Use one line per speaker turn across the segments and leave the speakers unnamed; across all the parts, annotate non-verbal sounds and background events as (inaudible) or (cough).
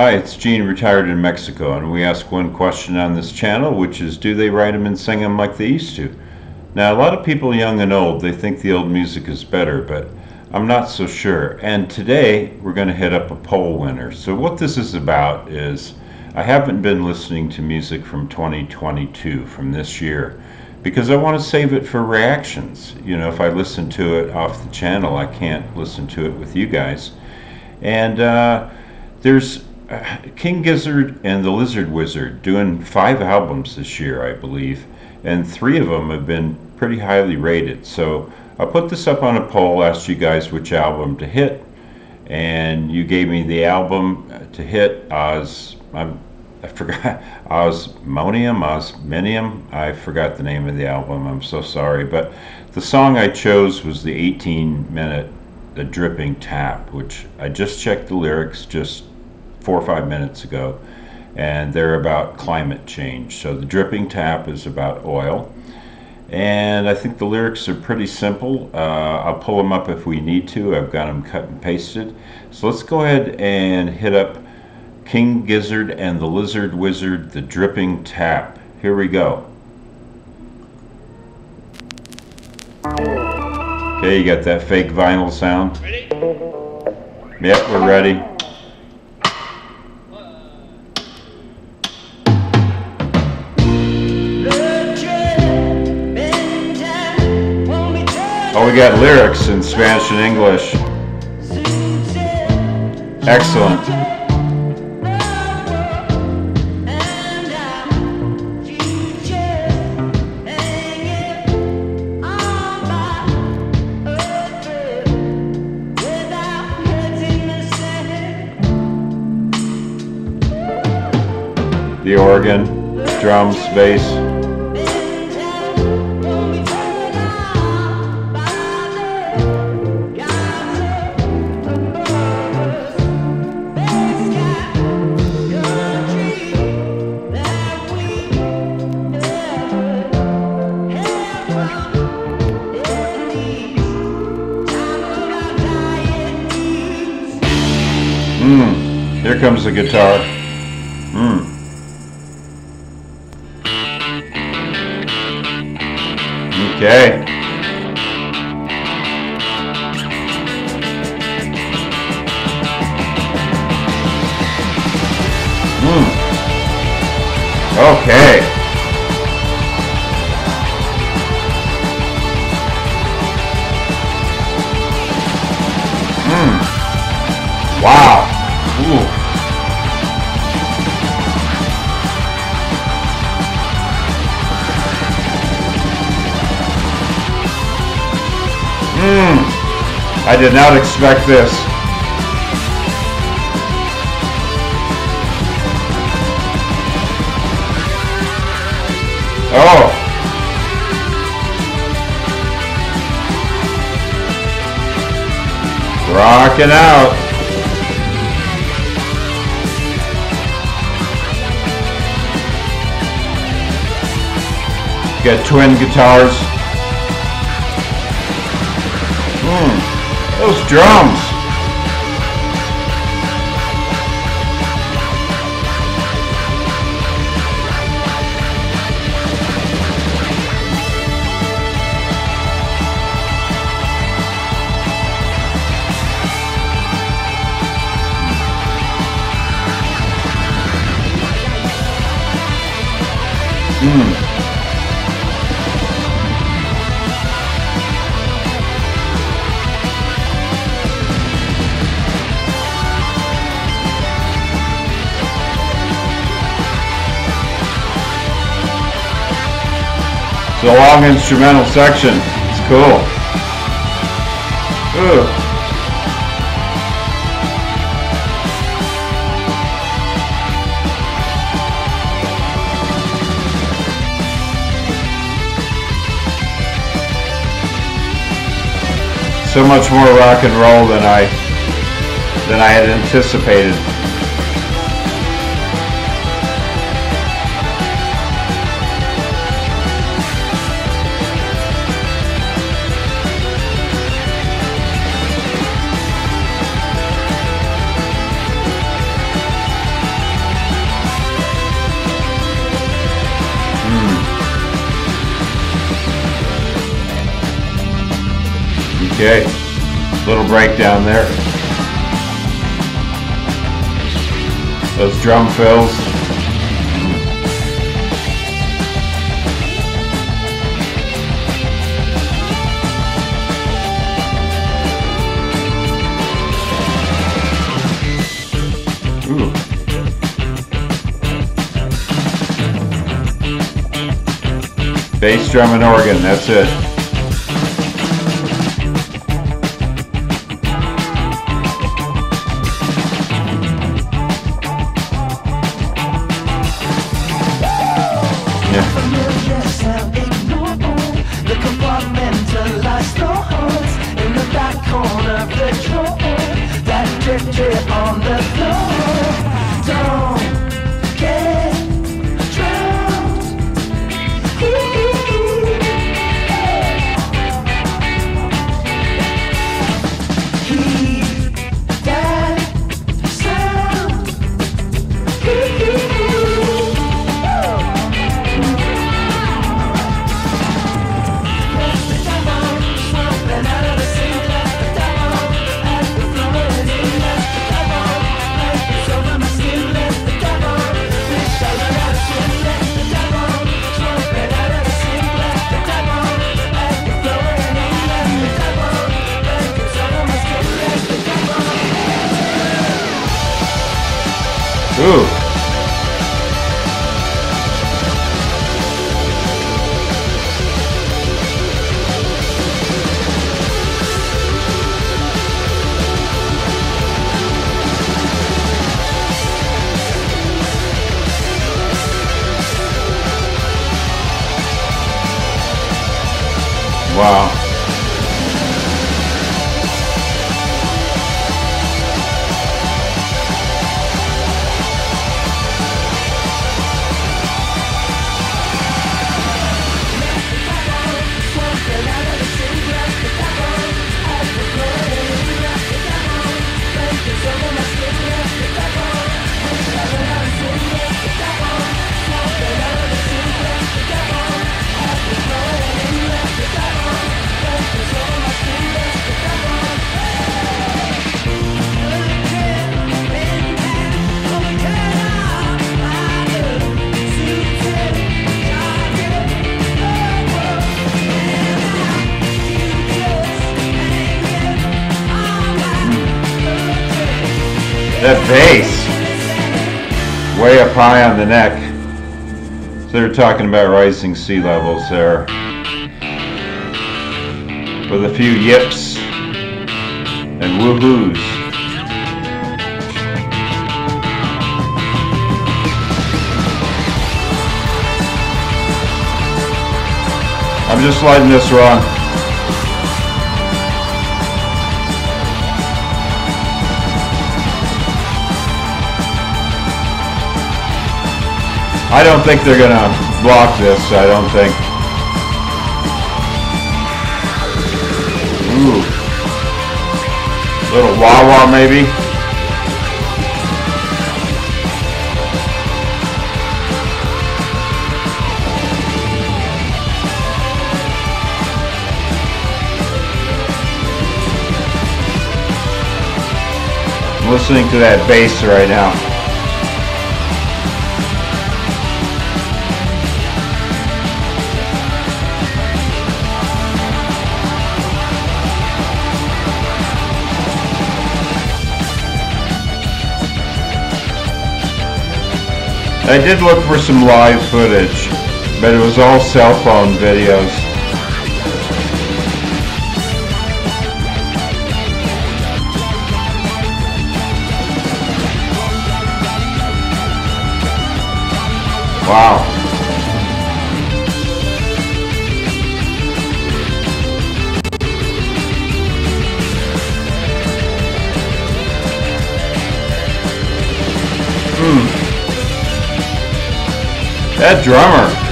Hi, it's Gene, retired in Mexico, and we ask one question on this channel, which is do they write them and sing them like they used to? Now, a lot of people, young and old, they think the old music is better, but I'm not so sure. And today, we're going to hit up a poll winner. So, what this is about is I haven't been listening to music from 2022, from this year, because I want to save it for reactions. You know, if I listen to it off the channel, I can't listen to it with you guys. And uh, there's King Gizzard and the Lizard Wizard doing five albums this year, I believe, and three of them have been pretty highly rated. So I put this up on a poll, asked you guys which album to hit, and you gave me the album to hit. Oz, I'm, I forgot (laughs) Osmonium, Osminium. I forgot the name of the album. I'm so sorry, but the song I chose was the 18 minute "The Dripping Tap," which I just checked the lyrics just four or five minutes ago, and they're about climate change. So the dripping tap is about oil. And I think the lyrics are pretty simple. Uh, I'll pull them up if we need to. I've got them cut and pasted. So let's go ahead and hit up King Gizzard and the Lizard Wizard, the dripping tap. Here we go. Okay, you got that fake vinyl sound? Ready? Yep, we're ready. We got lyrics in Spanish and English. Excellent. The organ, drums, bass. Comes the guitar. Mmm. Okay. Mmm. Okay. Hmm. Wow. I did not expect this. Oh. Rocking out. Got twin guitars. Those drums. It's a long instrumental section. It's cool. Ooh. So much more rock and roll than I than I had anticipated.
Okay, little breakdown there. Those drum fills. Ooh. Bass, drum, and organ, that's it. Wow. That bass, way up high on the neck. So they're talking about rising sea levels there. With a few yips and woohoos. I'm just letting this run. I don't think they're gonna block this, I don't think. Ooh. Little wah-wah maybe. Listening to that bass right now. I did look for some live footage, but it was all cell phone videos. Wow. That drummer.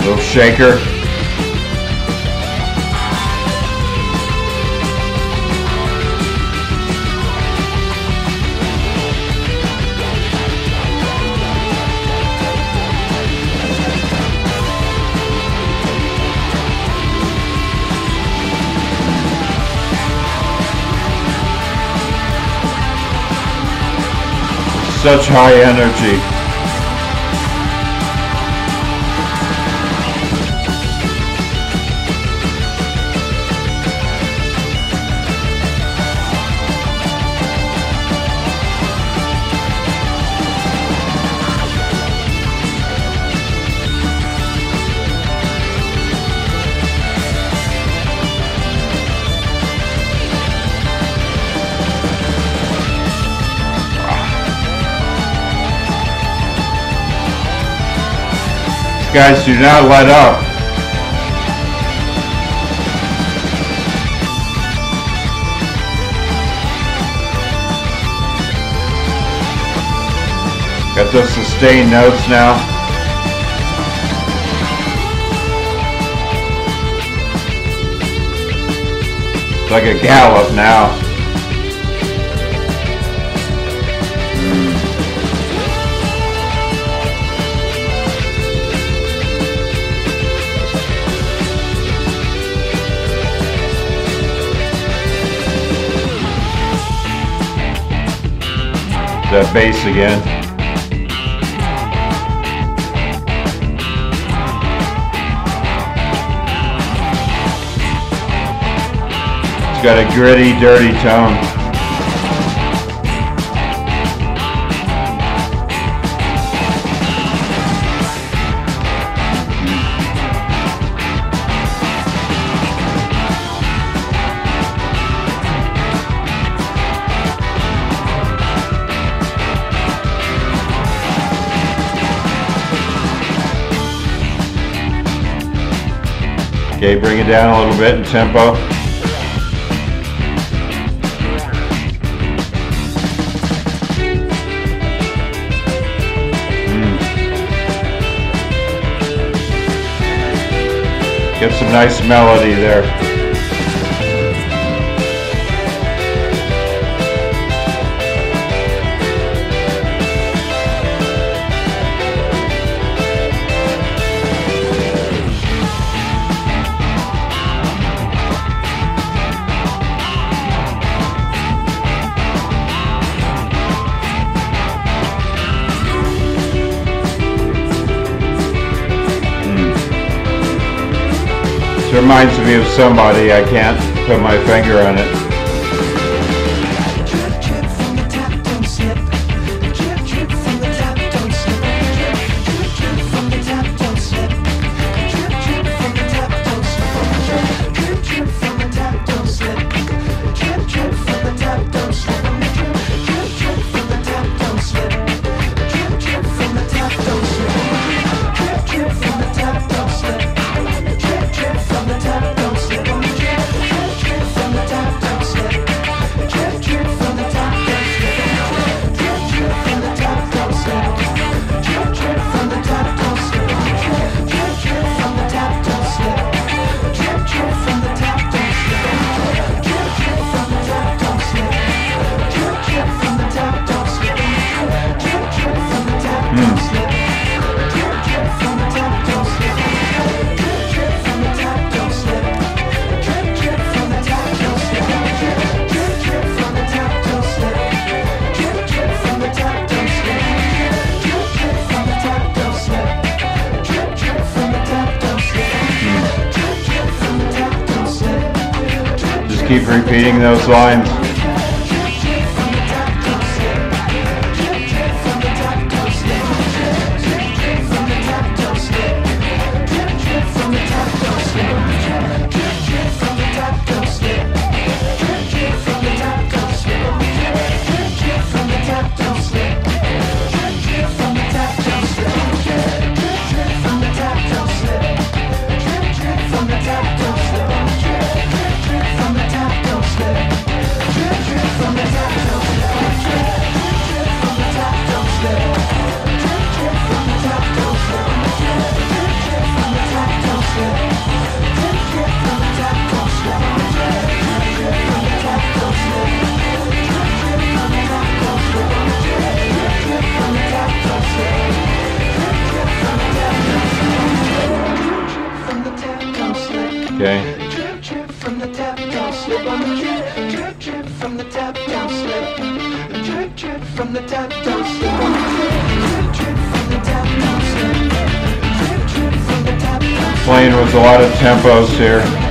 Little shaker. Such high energy. Guys, do not let up. Got those sustained notes now. It's like a gallop now. That bass again. It's got a gritty, dirty tone. Okay, bring it down a little bit in tempo. Mm. Get some nice melody there. Reminds me of somebody. I can't put my finger on it. Keep repeating those lines. Playing with a lot of tempos here.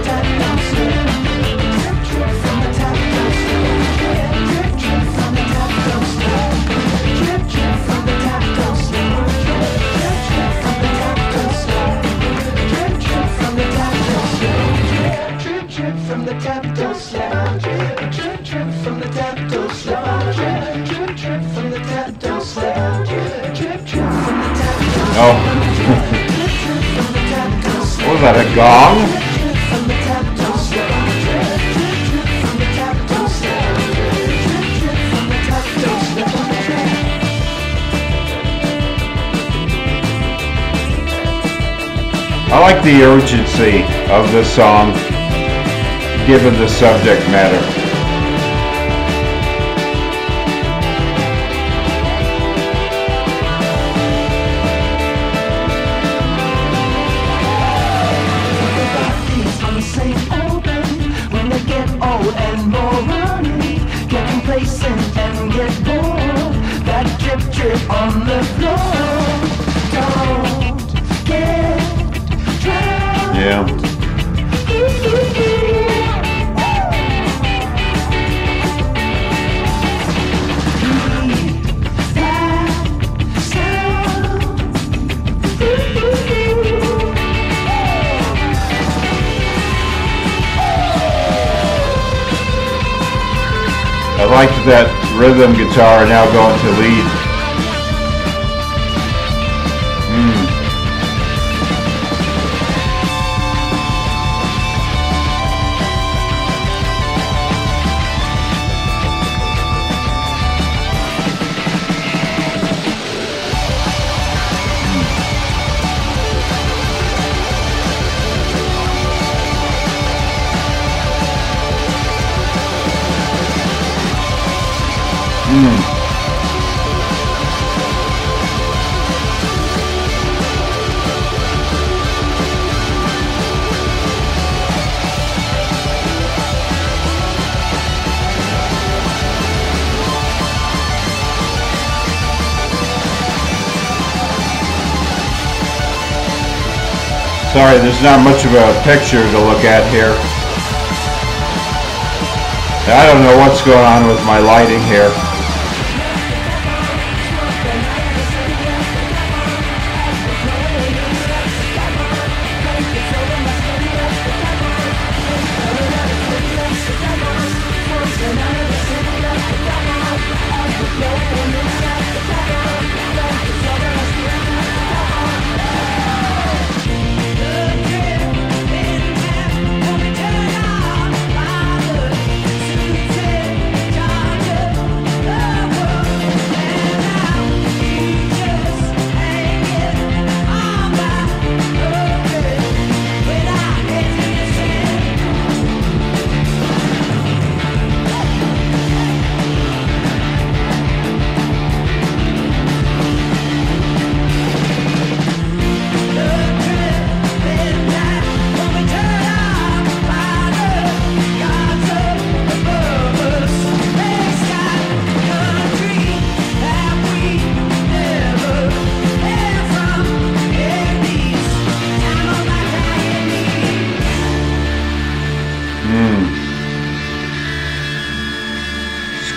I like the urgency of the song given the subject matter. Like that rhythm guitar now going to lead. Sorry, there's not much of a picture to look at here. I don't know what's going on with my lighting here.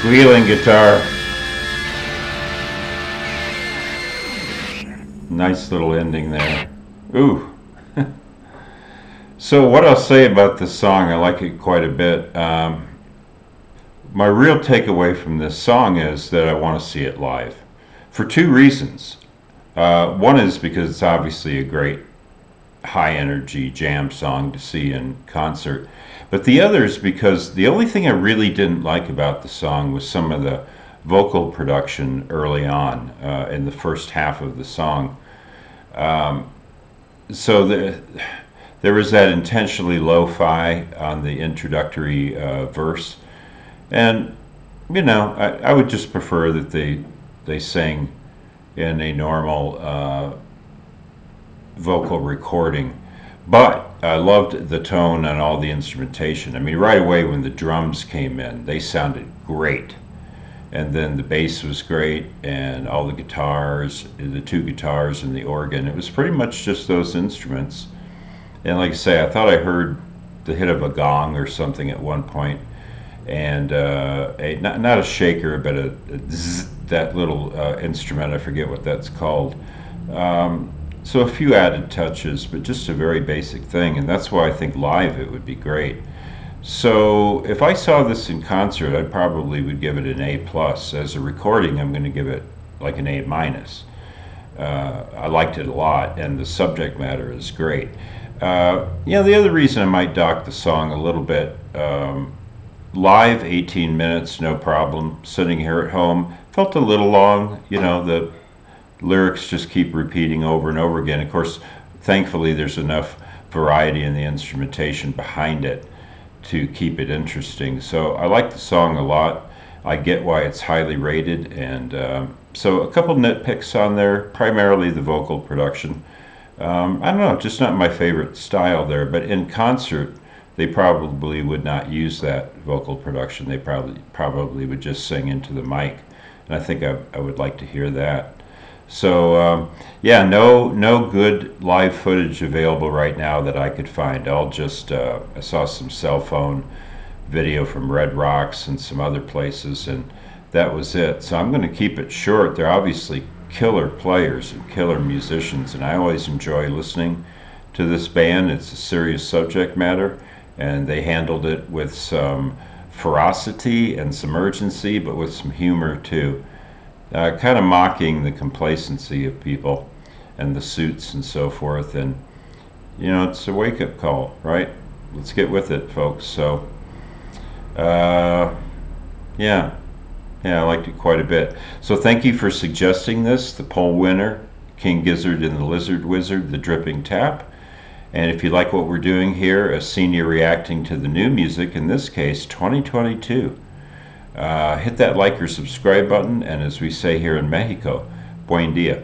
Squealing guitar. Nice little ending there. Ooh. (laughs) so what I'll say about this song, I like it quite a bit. Um, my real takeaway from this song is that I want to see it live for two reasons. Uh, one is because it's obviously a great high energy jam song to see in concert. But the others, because the only thing I really didn't like about the song was some of the vocal production early on uh, in the first half of the song. Um, so the
there was that intentionally lo-fi on the introductory uh, verse, and you know, I, I, would just prefer that they they sing in a normal uh, vocal recording. But I loved the tone and all the instrumentation. I mean, right away when the drums came in, they sounded great. And then the bass was great, and all the guitars, the two guitars and the organ. It was pretty much just those instruments. And like I say, I thought I heard the hit of a gong or something at one point, and uh, a, not, not a shaker, but a, a zzz, that little uh, instrument. I forget what that's called. Um, so a few added touches, but just a very basic thing, and that's why I think live it would be great. So if I saw this in concert, I probably would give it an A plus. As a recording, I'm going to give it like an A minus. Uh, I liked it a lot, and the subject matter is great. Uh, you know, the other reason I might dock the song a little bit, um, live 18 minutes, no problem. Sitting here at home, felt a little long. You know, the lyrics just keep repeating over and over again. Of course, thankfully, there's enough variety in the instrumentation behind it to keep it interesting. So I like the song a lot. I get why it's highly rated, and um, so a couple nitpicks on there. Primarily the vocal production. Um, I don't know, just not my favorite style there. But in concert, they probably would not use that vocal production. They probably probably would just sing into the mic, and I think I, I would like to hear that. So um, yeah, no no good live footage available right now that I could find. I'll just uh, I saw some cell phone video from Red Rocks and some other places, and that was it. So I'm going to keep it short. They're obviously killer players and killer musicians, and I always enjoy listening to this band. It's a serious subject matter, and they handled it with some ferocity and some urgency, but with some humor too uh, kind of mocking the complacency of people and the suits and so forth. And, you know, it's a wake up call, right? Let's get with it, folks. So, uh, yeah, yeah, I liked it quite a bit. So, thank you for suggesting this. The poll winner, King Gizzard and the Lizard Wizard, the Dripping Tap. And if you like what we're doing here, a senior reacting to the new music, in this case, 2022. Uh, hit that like or subscribe button, and as we say here in Mexico, buen dia.